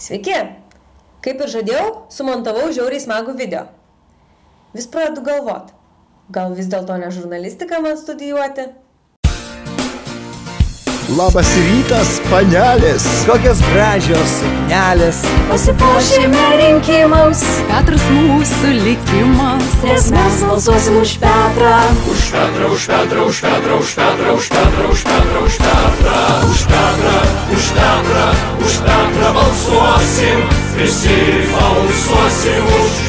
Sveiki! Kaip ir žadėjau, sumontavau žiauriai smagų video. Vis pradedu galvot, gal vis dėlto ne žurnalistiką man studijuoti? Labas rytas, panelės. Kokios gražios suknelės. Pasipuošėme rinkimams, Petras mūsų likimas. nes mes balsuosim už Petrą. Už Petrą, už Petrą, už Petrą, už Petrą, už Petrą, už Petrą, už Petrą, petrą už petrą balsuosim visi balsuosim už